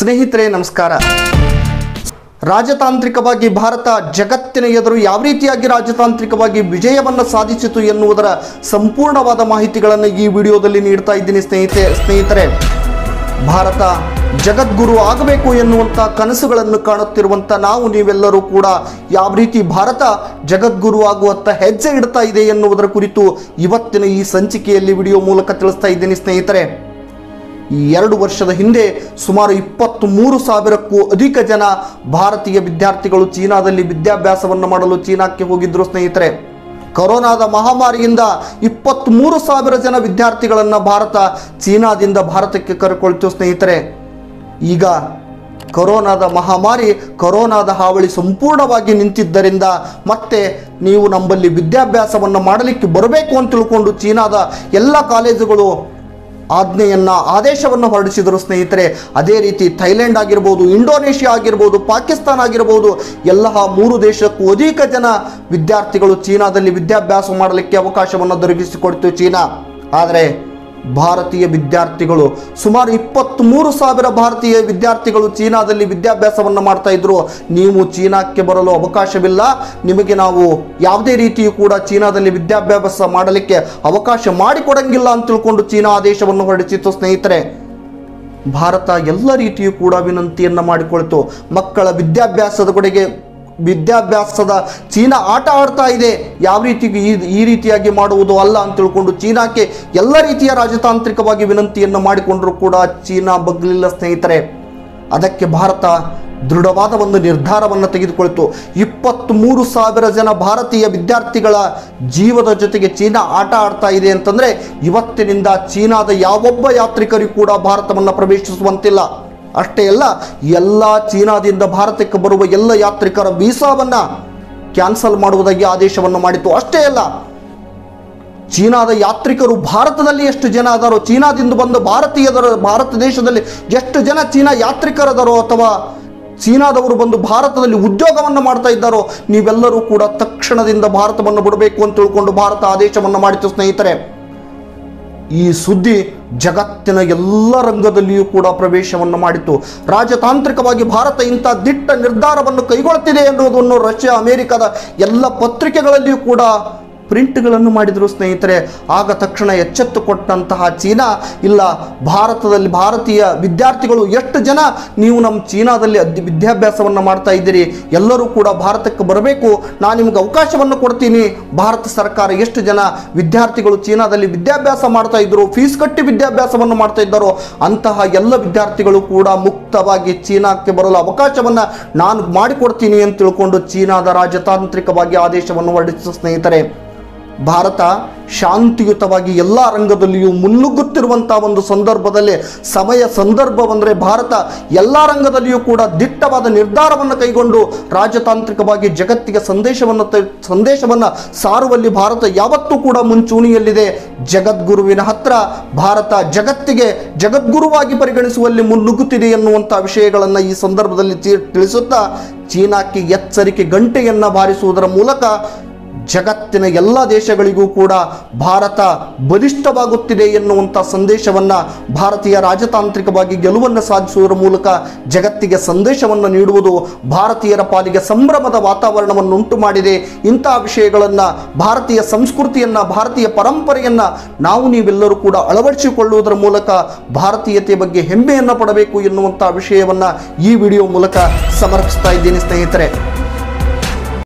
ಸ್ನೇಹಿತರೆ, ನಮಸ್ಕಾರ. ರಾಜತಾಂತ್ರಿಕವಾಗಿ ಭಾರತ ಜಗತ್ತಿನ ಎದುರು ಯಾವ ರೀತಿಯಾಗಿ ರಾಜತಾಂತ್ರಿಕವಾಗಿ ವಿಜಯವನ್ನು ಸಾಧಿಸಿತು ಎನ್ನುವುದರ ಸಂಪೂರ್ಣವಾದ ಮಾಹಿತಿಗಳನ್ನು ಈ ವಿಡಿಯೋದಲ್ಲಿ ನೀಡ್ತಾ ಇದ್ದೀನಿ ಸ್ನೇಹಿತೆ, ಸ್ನೇಹಿತರೆ. ಭಾರತ ಜಗದ್ಗುರು ಆಗಬೇಕು ಎನ್ನುವಂಥ ಕನಸುಗಳನ್ನು ಕಾಣುತ್ತಿರುವಂಥ ನಾವು ನೀವೆಲ್ಲರೂ ಕೂಡ ಯಾವ ರೀತಿ ಭಾರತ ಜಗದ್ಗುರು ಆಗುವಂಥ ಹೆಜ್ಜೆ ಇಡ್ತಾ ಇದೆ ಎನ್ನುವುದರ ಕುರಿತು ಇವತ್ತಿನ ಈ ಸಂಚಿಕೆಯಲ್ಲಿ ವಿಡಿಯೋ ಮೂಲಕ ತಿಳಿಸ್ತಾ ಇದ್ದೀನಿ ಸ್ನೇಹಿತರೆ. ಈ ಎರಡು ವರ್ಷದ ಹಿಂದೆ ಸುಮಾರು ಇಪ್ಪತ್ತ್ ಮೂರು ಸಾವಿರಕ್ಕೂ ಅಧಿಕ ಜನ ಭಾರತೀಯ ವಿದ್ಯಾರ್ಥಿಗಳು ಚೀನಾದಲ್ಲಿ ವಿದ್ಯಾಭ್ಯಾಸವನ್ನು ಮಾಡಲು ಚೀನಾಕ್ಕೆ ಹೋಗಿದ್ರು ಸ್ನೇಹಿತರೆ. ಕೊರೋನಾದ ಮಹಾಮಾರಿಯಿಂದ ಇಪ್ಪತ್ತ್ ಮೂರು ಸಾವಿರ ಜನ ವಿದ್ಯಾರ್ಥಿಗಳನ್ನು ಭಾರತ ಚೀನಾದಿಂದ ಭಾರತಕ್ಕೆ ಕರೆಕೊಳ್ತು ಸ್ನೇಹಿತರೆ. ಈಗ ಕೊರೋನಾದ ಮಹಾಮಾರಿ, ಕೊರೋನಾದ ಹಾವಳಿ ಸಂಪೂರ್ಣವಾಗಿ ನಿಂತಿದ್ದರಿಂದ ಮತ್ತೆ ನೀವು ನಮ್ಮಲ್ಲಿ ವಿದ್ಯಾಭ್ಯಾಸವನ್ನು ಮಾಡಲಿಕ್ಕೆ ಬರಬೇಕು ಅಂತ ತಿಳ್ಕೊಂಡು ಚೀನಾದ ಎಲ್ಲ ಕಾಲೇಜುಗಳು ಆಜ್ಞೆಯನ್ನ, ಆದೇಶವನ್ನು ಹೊರಡಿಸಿದರು ಸ್ನೇಹಿತರೆ. ಅದೇ ರೀತಿ ಥೈಲ್ಯಾಂಡ್ ಆಗಿರ್ಬೋದು, ಇಂಡೋನೇಷ್ಯಾ ಆಗಿರ್ಬೋದು, ಪಾಕಿಸ್ತಾನ ಆಗಿರ್ಬೋದು, ಎಲ್ಲ ಮೂರು ದೇಶಕ್ಕೂ ಅಧಿಕ ಜನ ವಿದ್ಯಾರ್ಥಿಗಳು ಚೀನಾದಲ್ಲಿ ವಿದ್ಯಾಭ್ಯಾಸ ಮಾಡಲಿಕ್ಕೆ ಅವಕಾಶವನ್ನು ದೊರಕಿಸಿಕೊಡ್ತು ಚೀನಾ. ಆದರೆ ಭಾರತೀಯ ವಿದ್ಯಾರ್ಥಿಗಳು ಸುಮಾರು ಇಪ್ಪತ್ತ್ಮೂರು ಸಾವಿರ ಭಾರತೀಯ ವಿದ್ಯಾರ್ಥಿಗಳು ಚೀನಾದಲ್ಲಿ ವಿದ್ಯಾಭ್ಯಾಸವನ್ನು ಮಾಡ್ತಾ ಇದ್ರು. ನೀವು ಚೀನಾಕ್ಕೆ ಬರಲು ಅವಕಾಶವಿಲ್ಲ. ನಿಮಗೆ ನಾವು ಯಾವುದೇ ರೀತಿಯೂ ಕೂಡ ಚೀನಾದಲ್ಲಿ ವಿದ್ಯಾಭ್ಯಾಸ ಮಾಡಲಿಕ್ಕೆ ಅವಕಾಶ ಮಾಡಿಕೊಡಂಗಿಲ್ಲ ಅಂತ ತಿಳ್ಕೊಂಡು ಚೀನಾ ಆದೇಶವನ್ನು ಹೊರಡಿಸಿತ್ತು ಸ್ನೇಹಿತರೆ. ಭಾರತ ಎಲ್ಲ ರೀತಿಯೂ ಕೂಡ ವಿನಂತಿಯನ್ನು ಮಾಡಿಕೊಳ್ತು. ಮಕ್ಕಳ ವಿದ್ಯಾಭ್ಯಾಸದ ಕಡೆಗೆ ವಿದ್ಯಾಭ್ಯಾಸದ ಚೀನಾ ಆಟ ಆಡ್ತಾ ಇದೆ. ಯಾವ ರೀತಿ ಈ ರೀತಿಯಾಗಿ ಮಾಡುವುದು ಅಲ್ಲ ಅಂತ ತಿಳ್ಕೊಂಡು ಚೀನಾಕ್ಕೆ ಎಲ್ಲ ರೀತಿಯ ರಾಜತಾಂತ್ರಿಕವಾಗಿ ವಿನಂತಿಯನ್ನು ಮಾಡಿಕೊಂಡರೂ ಕೂಡ ಚೀನಾ ಬಗ್ಲಿಲ್ಲ ಸ್ನೇಹಿತರೆ. ಅದಕ್ಕೆ ಭಾರತ ದೃಢವಾದ ಒಂದು ನಿರ್ಧಾರವನ್ನು ತೆಗೆದುಕೊಳ್ತು. ಇಪ್ಪತ್ತ್ಮೂರು ಸಾವಿರ ಜನ ಭಾರತೀಯ ವಿದ್ಯಾರ್ಥಿಗಳ ಜೀವದ ಜೊತೆಗೆ ಚೀನಾ ಆಟ ಆಡ್ತಾ ಇದೆ ಅಂತಂದರೆ ಇವತ್ತಿನಿಂದ ಚೀನಾದ ಯಾವೊಬ್ಬ ಯಾತ್ರಿಕರಿಗೂ ಕೂಡ ಭಾರತವನ್ನು ಪ್ರವೇಶಿಸುವಂತಿಲ್ಲ. ಅಷ್ಟೇ ಅಲ್ಲ, ಎಲ್ಲ ಚೀನಾದಿಂದ ಭಾರತಕ್ಕೆ ಬರುವ ಎಲ್ಲ ಯಾತ್ರಿಕರ ವೀಸಾವನ್ನು ಕ್ಯಾನ್ಸಲ್ ಮಾಡುವುದಾಗಿ ಆದೇಶವನ್ನು ಮಾಡಿತು ಅಷ್ಟೇ ಅಲ್ಲ, ಚೀನಾದ ಯಾತ್ರಿಕರು ಭಾರತದಲ್ಲಿ ಎಷ್ಟು ಜನ ಅದಾರೋ, ಚೀನಾದಿಂದ ಬಂದ ಭಾರತೀಯದರ, ಭಾರತ ದೇಶದಲ್ಲಿ ಎಷ್ಟು ಜನ ಚೀನಾ ಯಾತ್ರಿಕರದಾರೋ ಅಥವಾ ಚೀನಾದವರು ಬಂದು ಭಾರತದಲ್ಲಿ ಉದ್ಯೋಗವನ್ನು ಮಾಡ್ತಾ ಇದ್ದಾರೋ, ನೀವೆಲ್ಲರೂ ಕೂಡ ತಕ್ಷಣದಿಂದ ಭಾರತವನ್ನು ಬಿಡಬೇಕು ಅಂತ ತಿಳ್ಕೊಂಡು ಭಾರತ ಆದೇಶವನ್ನು ಮಾಡಿತು ಸ್ನೇಹಿತರೆ. ಈ ಸುದ್ದಿ ಜಗತ್ತಿನ ಎಲ್ಲ ರಂಗದಲ್ಲಿಯೂ ಕೂಡ ಪ್ರವೇಶವನ್ನು ಮಾಡಿತು. ರಾಜತಾಂತ್ರಿಕವಾಗಿ ಭಾರತ ಇಂಥ ದಿಟ್ಟ ನಿರ್ಧಾರವನ್ನು ಕೈಗೊಳ್ಳುತ್ತಿದೆ ಎನ್ನುವುದನ್ನು ರಷ್ಯಾ, ಅಮೆರಿಕದ ಎಲ್ಲ ಪತ್ರಿಕೆಗಳಲ್ಲಿಯೂ ಕೂಡ ಪ್ರಿಂಟ್ಗಳನ್ನು ಮಾಡಿದರು ಸ್ನೇಹಿತರೆ. ಆಗ ತಕ್ಷಣ ಎಚ್ಚೆತ್ತು ಕೊಟ್ಟಂತಹ ಚೀನಾ, ಇಲ್ಲ, ಭಾರತದಲ್ಲಿ ಭಾರತೀಯ ವಿದ್ಯಾರ್ಥಿಗಳು ಎಷ್ಟು ಜನ? ನೀವು ನಮ್ಮ ಚೀನಾದಲ್ಲಿ ಅದ್- ವಿದ್ಯಾಭ್ಯಾಸವನ್ನು ಮಾಡ್ತಾ ಇದ್ದೀರಿ. ಎಲ್ಲರೂ ಕೂಡ ಭಾರತಕ್ಕೆ ಬರಬೇಕು. ನಾನು ನಿಮ್ಗೆ ಅವಕಾಶವನ್ನು ಕೊಡ್ತೀನಿ. ಭಾರತ ಸರ್ಕಾರ ಎಷ್ಟು ಜನ ವಿದ್ಯಾರ್ಥಿಗಳು ಚೀನಾದಲ್ಲಿ ವಿದ್ಯಾಭ್ಯಾಸ ಮಾಡ್ತಾ ಇದ್ರು, ಫೀಸ್ ಕಟ್ಟಿ ವಿದ್ಯಾಭ್ಯಾಸವನ್ನು ಮಾಡ್ತಾ ಇದ್ದಾರೋ, ಅಂತಹ ಎಲ್ಲ ವಿದ್ಯಾರ್ಥಿಗಳು ಕೂಡ ಮುಕ್ತವಾಗಿ ಚೀನಾಕ್ಕೆ ಬರಲು ಅವಕಾಶವನ್ನು ನಾನು ಮಾಡಿಕೊಡ್ತೀನಿ ಅಂತ ತಿಳ್ಕೊಂಡು ಚೀನಾದ ರಾಜತಾಂತ್ರಿಕವಾಗಿ ಆದೇಶವನ್ನು ಹೊರಡಿಸಿದ ಸ್ನೇಹಿತರೆ. ಭಾರತ ಶಾಂತಿಯುತವಾಗಿ ಎಲ್ಲ ರಂಗದಲ್ಲಿಯೂ ಮುನ್ನುಗ್ಗುತ್ತಿರುವಂಥ ಒಂದು ಸಂದರ್ಭದಲ್ಲಿ ಸಮಯ ಸಂದರ್ಭ ಬಂದರೆ ಭಾರತ ಎಲ್ಲ ರಂಗದಲ್ಲಿಯೂ ಕೂಡ ದಿಟ್ಟವಾದ ನಿರ್ಧಾರವನ್ನು ಕೈಗೊಂಡು ರಾಜತಾಂತ್ರಿಕವಾಗಿ ಜಗತ್ತಿಗೆ ಸಂದೇಶವನ್ನು ಸಂದೇಶವನ್ನು ಸಾರುವಲ್ಲಿ ಭಾರತ ಯಾವತ್ತೂ ಕೂಡ ಮುಂಚೂಣಿಯಲ್ಲಿದೆ. ಜಗದ್ಗುರುವಿನ ಹತ್ರ ಭಾರತ ಜಗತ್ತಿಗೆ ಜಗದ್ಗುರುವಾಗಿ ಪರಿಗಣಿಸುವಲ್ಲಿ ಮುನ್ನುಗ್ಗುತ್ತಿದೆ ಎನ್ನುವಂಥ ವಿಷಯಗಳನ್ನು ಈ ಸಂದರ್ಭದಲ್ಲಿ ತಿಳಿಸುತ್ತಾ ಚೀನಾಕ್ಕೆ ಎಚ್ಚರಿಕೆ ಗಂಟೆಯನ್ನು ಬಾರಿಸುವುದರ ಮೂಲಕ ಜಗತ್ತಿನ ಎಲ್ಲ ದೇಶಗಳಿಗೂ ಕೂಡ ಭಾರತ ಬಲಿಷ್ಠವಾಗುತ್ತಿದೆ ಎನ್ನುವಂಥ ಸಂದೇಶವನ್ನು ಭಾರತೀಯ ರಾಜತಾಂತ್ರಿಕವಾಗಿ ಗೆಲುವನ್ನು ಸಾಧಿಸುವುದರ ಮೂಲಕ ಜಗತ್ತಿಗೆ ಸಂದೇಶವನ್ನು ನೀಡುವುದು ಭಾರತೀಯರ ಪಾಲಿಗೆ ಸಂಭ್ರಮದ ವಾತಾವರಣವನ್ನು ಉಂಟು ಮಾಡಿದೆ. ಇಂಥ ವಿಷಯಗಳನ್ನು ಭಾರತೀಯ ಸಂಸ್ಕೃತಿಯನ್ನು, ಭಾರತೀಯ ಪರಂಪರೆಯನ್ನು ನಾವು ನೀವೆಲ್ಲರೂ ಕೂಡ ಅಳವಡಿಸಿಕೊಳ್ಳುವುದರ ಮೂಲಕ ಭಾರತೀಯತೆ ಬಗ್ಗೆ ಹೆಮ್ಮೆಯನ್ನು ಪಡಬೇಕು ಎನ್ನುವಂಥ ವಿಷಯವನ್ನು ಈ ವಿಡಿಯೋ ಮೂಲಕ ಸಮರ್ಪಿಸ್ತಾ ಇದ್ದೀನಿ ಸ್ನೇಹಿತರೆ.